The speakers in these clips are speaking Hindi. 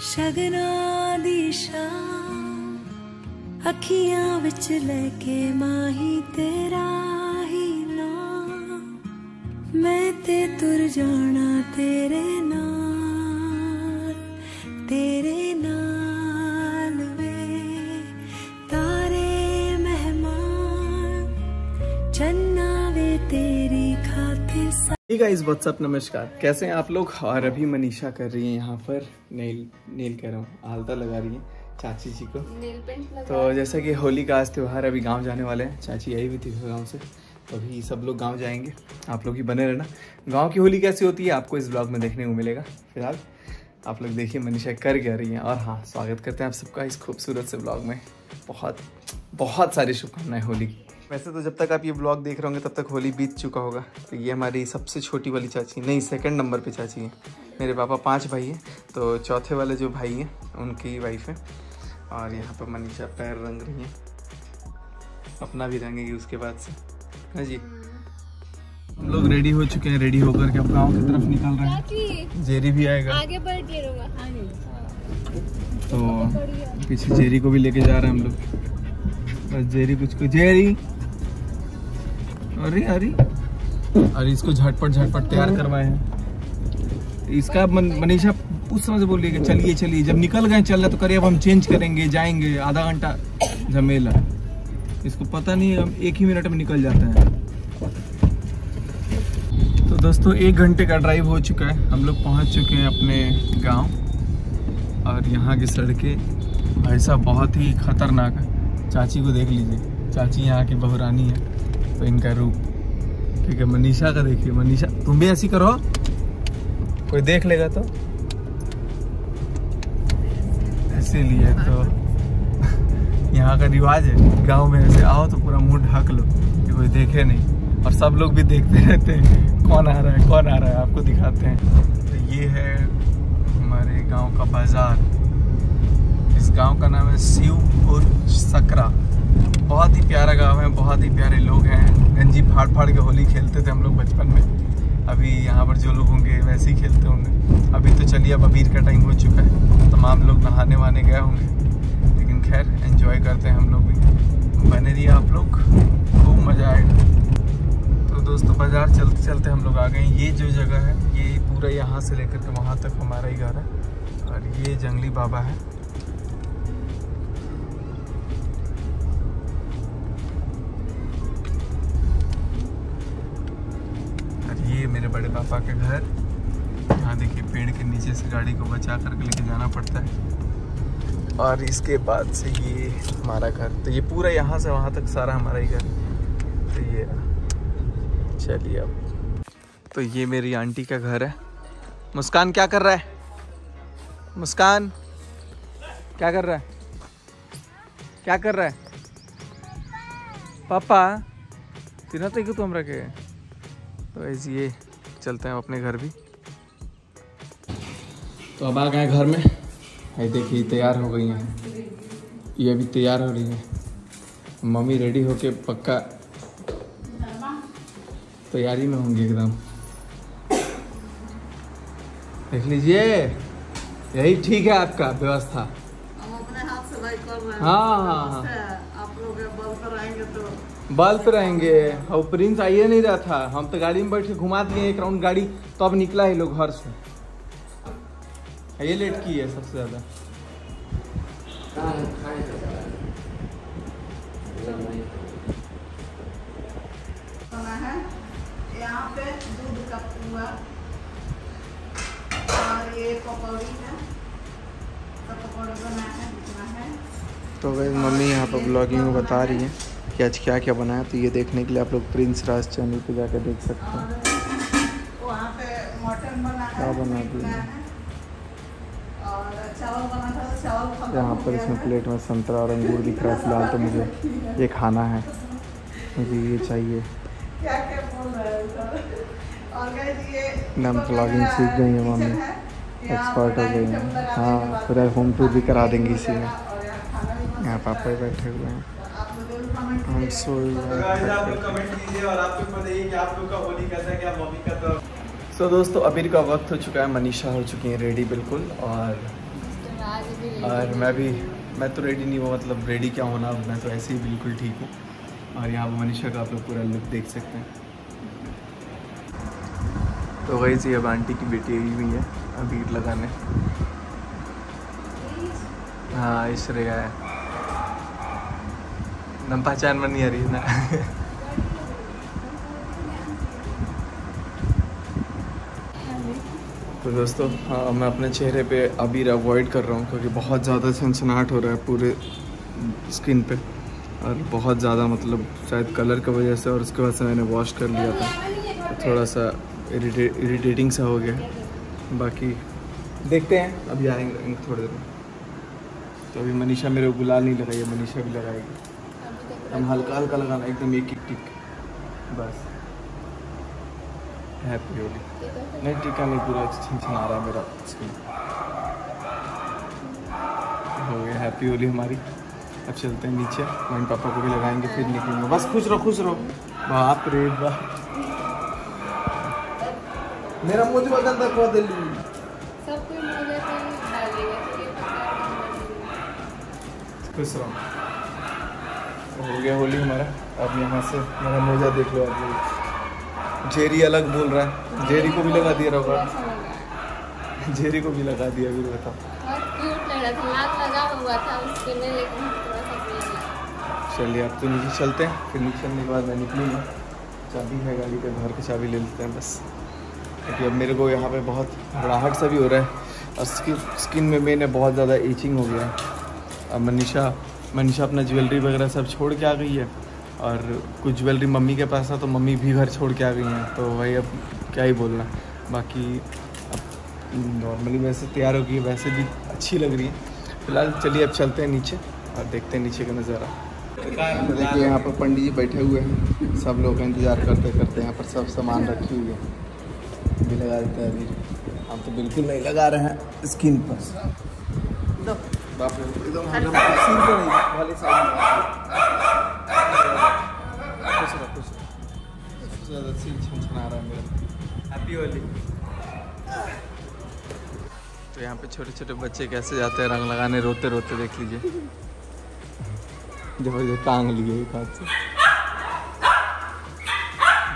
ਸ਼ਗਨਾਂ ਦੀ ਸ਼ਾਮ ਅੱਖੀਆਂ ਵਿੱਚ ਲੈ ਕੇ ਮਾਹੀ ਤੇਰਾ ਹੀ ਨਾਮ ਮੈਂ ਤੇ ਤੁਰ ਜਾਣਾ ਤੇਰੇ गाइस व्हाट्सअप नमस्कार कैसे हैं आप लोग? और अभी मनीषा कर रही है यहाँ पर। नेल नेल कह रहा हूँ। आलता लगा रही है चाची जी को। तो जैसा कि होली का आज त्यौहार अभी गाँव जाने वाले हैं। चाची आई हुई थी गाँव से। तो अभी सब लोग गाँव जाएँगे। आप लोग ही बने रहना। गाँव की होली कैसी होती है आपको इस ब्लॉग में देखने को मिलेगा। फ़िलहाल आप लोग देखिए मनीषा कर क्या रही हैं। और हाँ स्वागत करते हैं आप सबका इस खूबसूरत से ब्लॉग में। बहुत बहुत सारी शुभकामनाएँ होली की। वैसे तो जब तक आप ये ब्लॉग देख रहे होंगे तब तक होली बीत चुका होगा। तो ये हमारी सबसे छोटी वाली चाची नहीं सेकंड नंबर पे चाची है। मेरे पापा पाँच भाई हैं तो चौथे वाले जो भाई हैं उनकी वाइफ है। और यहाँ पर मनीषा पैर रंग रही हैं। अपना भी रंगेगी उसके बाद से। हाँ जी। हम लोग रेडी हो चुके हैं रेडी होकर के अब गाँव की तरफ़ निकल रहे हैं। जेरी भी आएगा। आगे बढ़ तो पीछे जेरी को भी लेके जा रहे हैं हम लोग। बस जेरी कुछ कुछ जेरी! अरे अरे। अरे इसको झटपट झटपट तैयार करवाए। हैं इसका मन, मनीषा उस समय से बोल रही है कि चलिए चलिए। जब निकल गए चल रहे तो करिए अब हम चेंज करेंगे जाएँगे आधा घंटा झमेला। इसको पता नहीं हम एक ही मिनट में निकल जाते हैं। तो दोस्तों एक घंटे का ड्राइव हो चुका है। हम लोग पहुँच चुके हैं अपने गाँव। और यहाँ की सड़कें भाई साहब बहुत ही खतरनाक है। चाची को देख लीजिए। चाची यहाँ की बहुरानी है। तो इनका रूप। ठीक है, मनीषा का देखिए, मनीषा, तुम भी ऐसी करो। कोई देख लेगा तो? इसीलिए तो। यहाँ का रिवाज है, गाँव में ऐसे आओ तो पूरा मुँह ढक लो कि कोई देखे नहीं। और सब लोग भी देखते रहते हैं, कौन आ रहा है, कौन आ रहा है, आपको दिखाते हैं। तो ये है हमारे गाँव का बाज़ार। इस गाँव का नाम है शिवपुर सकरा। बहुत ही प्यारा गाँव है, बहुत ही प्यारे लोग हैं। गंजी फाड़ फाड़ के होली खेलते थे हम लोग बचपन में। अभी यहाँ पर जो लोग होंगे, वैसे ही खेलते होंगे। अभी तो चलिए, अब अबीर का टाइम हो चुका है। तमाम लोग नहाने वहाने गए होंगे। लेकिन खैर एंजॉय करते हैं हम लोग भी। बने रहिए आप लोग। खूब मज़ा आएगा। तो दोस्तों, बाज़ार चलते चलते हम लोग आ गए ये जो जगह है, ये पूरा यहाँ से लेकर के वहाँ तक हमारा ही घर है। और ये जंगली बाबा है। पापा के घर। यहाँ देखिए, पेड़ के नीचे से गाड़ी को बचा करके लेके जाना पड़ता है। और इसके बाद से ये हमारा घर। तो ये पूरा यहाँ से वहाँ तक सारा हमारा ही घर। तो ये चलिए अब। तो ये मेरी आंटी का घर है। मुस्कान, क्या कर रहा है? मुस्कान, क्या कर रहा है? क्या कर रहा है? पापा, तीनों तो तुम रखे तो ऐसे ये चलते हैं अपने घर भी। तो अब आ गए घर में। ये देखिए तैयार हो गई हैं। ये अभी तैयार हो रही है। मम्मी रेडी होके पक्का तैयारी में होंगी एकदम। देख लीजिए यही ठीक है आपका व्यवस्था। हम अपने हाथ से भाई कर रहे हैं। हाँ हाँ हाँ आप लोग बल कर आएँगे तो बल पे रहेंगे। और प्रिंस आइए नहीं रहा था। हम तो गाड़ी में बैठ के घुमा दिए एक राउंड गाड़ी तो अब निकला है लोग घर से ये लेट की है सबसे ज़्यादा। यहाँ पे दूध का पुआ और ये पकौड़ी है। सब पकौड़ी बना है है। तो वही मम्मी यहाँ पर ब्लॉगिंग बता रही है। कि आज क्या क्या बनाया तो ये देखने के लिए आप लोग प्रिंस राज चैनल पे जाकर देख सकते हैं। क्या बना दिया? तो यहाँ पर इसमें प्लेट में संतरा और अंगूर दिख रहा है फ़िलहाल तो मुझे ये खाना है। मुझे ये चाहिए। क्या क्या बोल रहे सर और guys, ये नाम ऊपर vlogging मेरा सीख गई है मम्मी। एक्सपर्ट हो गई हैं। हाँ पूरा होम टूर भी करा देंगी इसी में। यहाँ पापा बैठे हुए हैं। आप लोग ज़रूर comment हम कीजिएगा। सोए हुए आप लोग कमेंट कीजिए और आप लोग बताइए कि आप लोग का होली कैसा क्या मम्मी का तो सो दोस्तों अबीर का वक्त हो चुका है मनीषा हो चुकी है रेडी बिल्कुल और और मैं भी मैं तो रेडी नहीं हुआ मतलब रेडी क्या होना मैं तो ऐसे ही बिल्कुल ठीक हूँ। और यहाँ पर मनीषा का आप लोग पूरा लुक देख सकते हैं। तो वही सी अब आंटी की बेटी आई हुई है अबीर लगाने। हाँ श्रेया है। नम पहचान में नहीं आ रही ना तो दोस्तों हाँ मैं अपने चेहरे पे अबीर अवॉइड कर रहा हूँ क्योंकि बहुत ज़्यादा सनसनाहट हो रहा है पूरे स्किन पे। और बहुत ज़्यादा मतलब शायद कलर की वजह से और उसके बाद से मैंने वॉश कर लिया था। तो थोड़ा सा इरिटे इरिटेटिंग सा हो गया बाकी देखते हैं, अभी आएँगे थोड़ी देर में। तो अभी मनीषा मेरे को गुलाल नहीं लगाई है, मनीषा भी लगाएगी। हम हल्का हल्का लगाना एकदम एक एक टिक। बस। हैप्पी होली नहीं टीका नहीं पूरा छिन आ रहा मेरा। हो गया हैप्पी होली हमारी। अब चलते हैं नीचे। मम्मी पापा को भी लगाएँगे फिर निकलेंगे। बस खुश रहो खुश रहो। बाप रे बाप। मेरा मुझे बदल तक बहुत दिल्ली खुश रहो। हो गया होली हमारा। अब यहाँ से मेरा मोजा देख लो आप लोग। जेरी अलग बोल रहा है। जेरी को भी लगा दिया अच्छा जेरी को भी लगा दिया अभी बताओ। बहुत क्यूट लग रहा था। नाक लगा हुआ था उसके में लेकिन थोड़ा सा प्लेन लगा चलिए अब तो नीचे चलते हैं। फिर नीचे चलने के बाद मैं निकलूँगा। चाबी है गाड़ी के घर की चाबी ले लेते हैं बस। क्योंकि अब मेरे को यहाँ पे बहुत घबराहट सा भी हो रहा है। और स्किन स्किन में मैंने बहुत ज़्यादा ईचिंग हो गया है। अब मनीषा मनीषा अपना ज्वेलरी वगैरह सब छोड़ के आ गई है और कुछ ज्वेलरी मम्मी के पास था तो मम्मी भी घर छोड़ के आ गई हैं तो वही अब क्या ही बोलना। बाकी अब नॉर्मली वैसे तैयार हो गई वैसे भी अच्छी लग रही है। फ़िलहाल चलिए अब चलते हैं नीचे और देखते हैं नीचे का नज़ारा। देखिए, यहाँ पर पंडित जी बैठे हुए हैं। सब लोग इंतज़ार करते करते यहाँ पर सब सामान रखी हुई है। भी लगा देते हैं अभी। हम तो बिल्कुल नहीं लगा रहे हैं स्किन पर। बाप रे। एकदम हम स्किन पर नहीं वाले साइड खुश रहो खुश सबसे ज़्यादा सीन छनछना रहा है मेरा। हैप्पी होली तो यहाँ पे छोटे छोटे बच्चे कैसे जाते हैं? रंग लगाने रोते रोते देख लीजिए। जब ये टांग लिए एक हाथ से।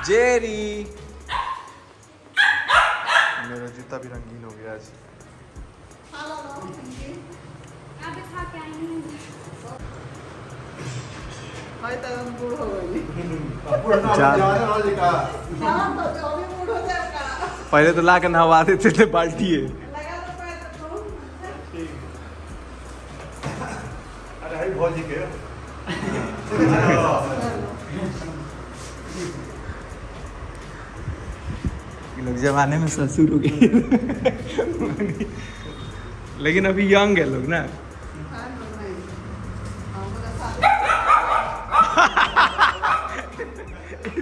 जेरी। मेरा जूता भी रंगीन हो गया आज। पहले तो ला के नहवा देते थे बाल्टी है लोग जमाने में ससुर हो गए। लेकिन अभी यंग है लोग ना।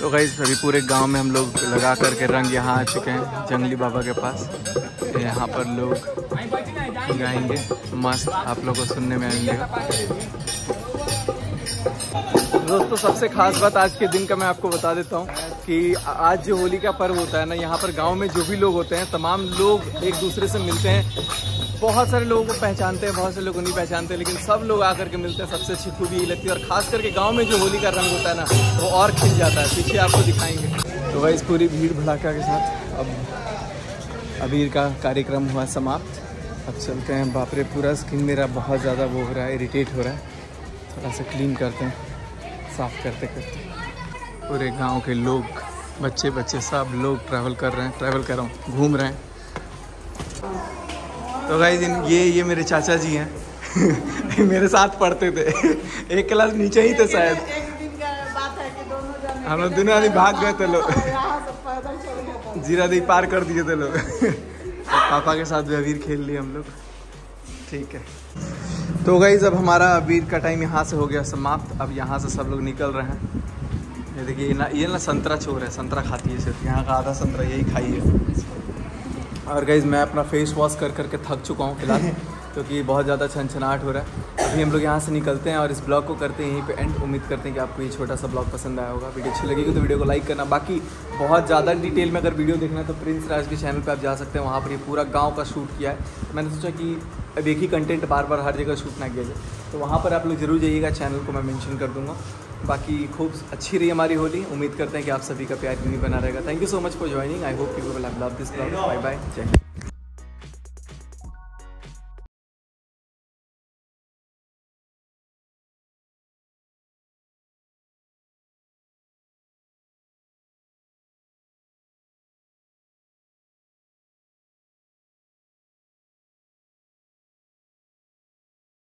तो गाइज़ अभी पूरे गाँव में हम लोग लगा करके रंग यहाँ आ चुके हैं, जंगली बाबा के पास। यहाँ पर लोग गाएँगे। मस्त आप लोग को सुनने में आएँगे। दोस्तों, सबसे खास बात आज के दिन का मैं आपको बता देता हूँ कि आज जो होली का पर्व होता है ना, यहाँ पर गाँव में जो भी लोग होते हैं, तमाम लोग एक दूसरे से मिलते हैं। बहुत सारे लोगों को पहचानते हैं, बहुत से लोग नहीं पहचानते, लेकिन सब लोग आकर के मिलते हैं, सबसे अच्छी खूबी लगती है। और खास करके गाँव में जो होली का रंग होता है ना, वो और खिल जाता है। पीछे आपको दिखाएँगे। तो वह इस पूरी भीड़ भड़ाका के साथ अब अबीर का कार्यक्रम हुआ समाप्त। अब चलते हैं। बापरे पूरा स्किन मेरा बहुत ज़्यादा वो हो रहा है इरीटेट हो रहा है। थोड़ा सा क्लीन करते हैं, साफ़ करते करते पूरे गाँव के लोग बच्चे बच्चे सब लोग ट्रैवल कर रहे हैं ट्रैवल कर रहा हूँ, घूम रहे हैं। तो भाई ये ये मेरे चाचा जी हैं। मेरे साथ पढ़ते थे। एक क्लास नीचे ही थे शायद। हम लोग दोनों आदमी भाग गए थे लोग। जीरा दी पार कर दिए थे लोग। पापा के साथ भी अबीर खेल लिए हम लोग। ठीक है। तो गई जब हमारा अबीर का टाइम यहाँ से हो गया समाप्त। अब यहाँ से सब लोग निकल रहे हैं। ये देखिए, ये ना ये ना संतरा चोर है। संतरा खाती है सिर्फ़। यहाँ का आधा संतरा यही खाई है। और गाइज़ मैं अपना फेस वॉश कर करके थक चुका हूँ फ़िलहाल क्योंकि बहुत ज़्यादा छनछनाहट हो रहा है। अभी हम लोग यहाँ से निकलते हैं और इस ब्लॉग को करते हैं यहीं पे एंड उम्मीद करते हैं कि आपको ये छोटा सा ब्लॉग पसंद आया होगा। वीडियो अच्छी लगेगी तो वीडियो को लाइक करना। बाकी बहुत ज़्यादा डिटेल में अगर वीडियो देखना है तो प्रिंस राज के चैनल पर आप जा सकते हैं। वहाँ पर ये पूरा गाँव का शूट किया है। मैंने सोचा कि अब एक ही कंटेंट बार बार हर जगह शूट ना किया जाए। तो वहाँ पर आप लोग ज़रूर जाइएगा। चैनल को मैं मैंशन कर दूँगा। बाकी खूब अच्छी रही हमारी होली। उम्मीद करते हैं कि आप सभी का प्यार ही बना रहेगा। Thank you so much for joining I hope you will love this blog bye bye